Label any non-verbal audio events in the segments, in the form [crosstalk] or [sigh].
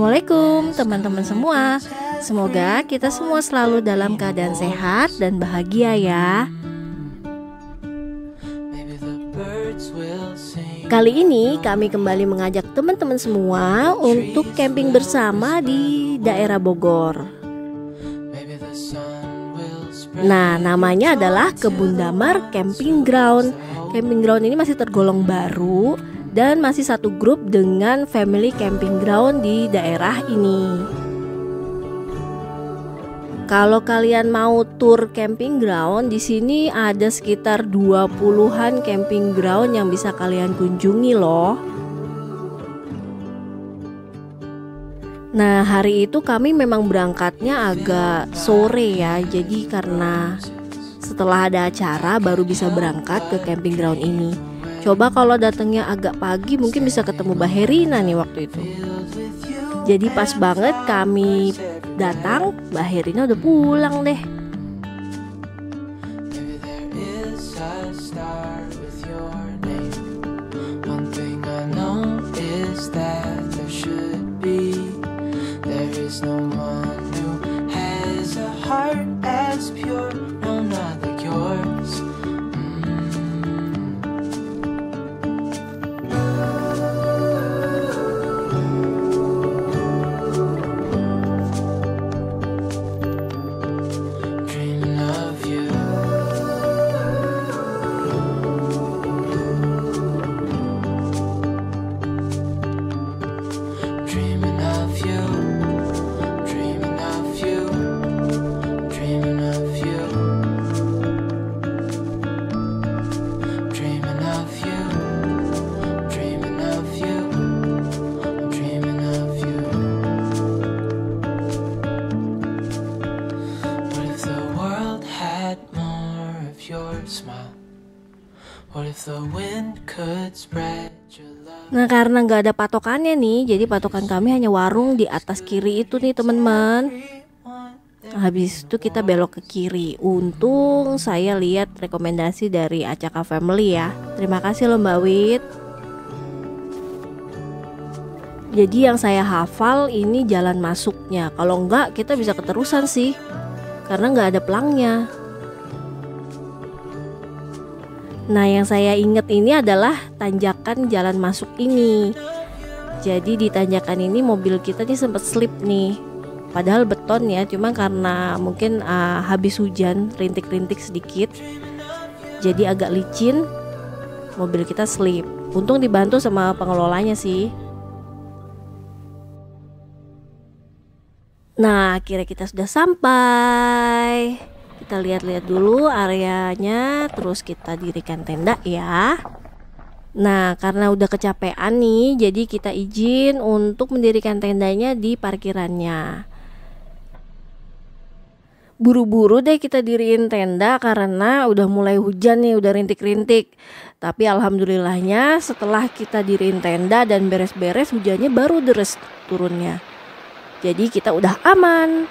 Assalamualaikum teman-teman semua Semoga kita semua selalu dalam keadaan sehat dan bahagia ya? Kali ini kami kembali mengajak teman-teman semua untuk camping bersama di daerah Bogor. Nah namanya adalah Kebun Damar Camping Ground Camping Ground ini masih tergolong baru dan masih satu grup dengan family camping ground di daerah ini. Kalau kalian mau tour camping ground, di sini ada sekitar 20-an camping ground yang bisa kalian kunjungi loh. Nah, hari itu kami memang berangkatnya agak sore ya. Jadi karena setelah ada acara baru bisa berangkat ke camping ground ini. Coba kalau datangnya agak pagi mungkin bisa ketemu Mbak Herina nih waktu itu. Jadi pas banget kami datang, Mbak Herina udah pulang deh. Nah karena nggak ada patokannya nih, jadi patokan kami hanya warung di atas kiri itu nih teman-teman. Habis itu kita belok ke kiri. Untung saya lihat rekomendasi dari Acaka Family ya. Terima kasih loh Mbak Wit. Jadi yang saya hafal ini jalan masuknya. Kalau enggak kita bisa keterusan sih. Karena nggak ada pelangnya. Nah yang saya ingat ini adalah tanjakan jalan masuk ini. Jadi di tanjakan ini mobil kita nih sempat slip nih. Padahal beton ya, cuma karena mungkin uh, habis hujan rintik-rintik sedikit. Jadi agak licin. Mobil kita slip. Untung dibantu sama pengelolanya sih. Nah, akhirnya kita sudah sampai. Kita lihat-lihat dulu areanya, terus kita dirikan tenda ya. Nah, karena udah kecapean nih, jadi kita izin untuk mendirikan tendanya di parkirannya. Buru-buru deh kita diriin tenda karena udah mulai hujan nih, udah rintik-rintik. Tapi alhamdulillahnya setelah kita diriin tenda dan beres-beres hujannya baru deres turunnya. Jadi kita udah aman.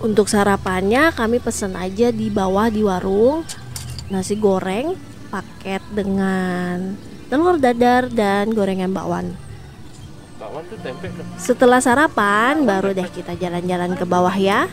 Untuk sarapannya kami pesen aja di bawah di warung nasi goreng paket dengan telur dadar dan gorengan bakwan. Bakwan tuh tempe kan? Setelah sarapan baru deh kita jalan-jalan ke bawah ya.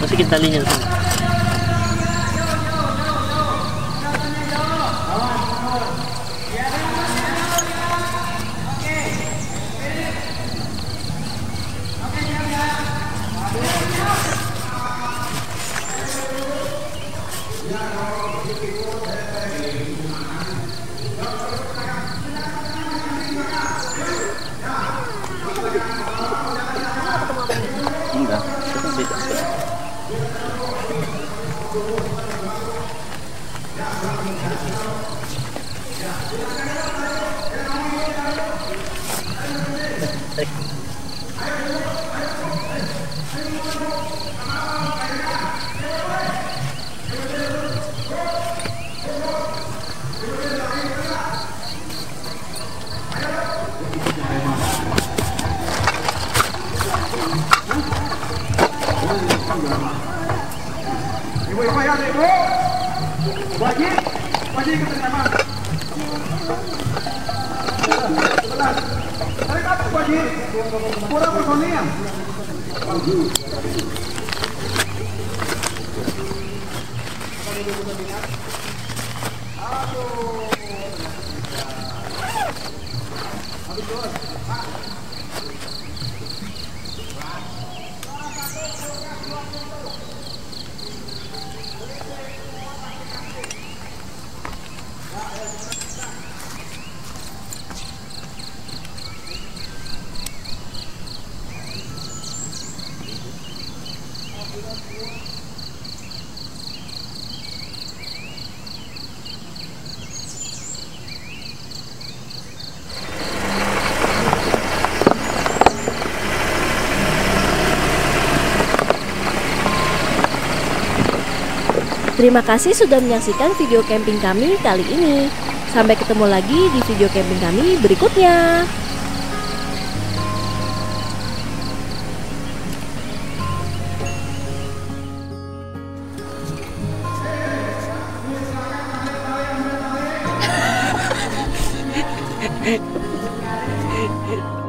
Masukin talinya tuh. Enggak, Terima kasih sudah menyaksikan video camping kami kali ini. Sampai ketemu lagi di video camping kami berikutnya. [laughs]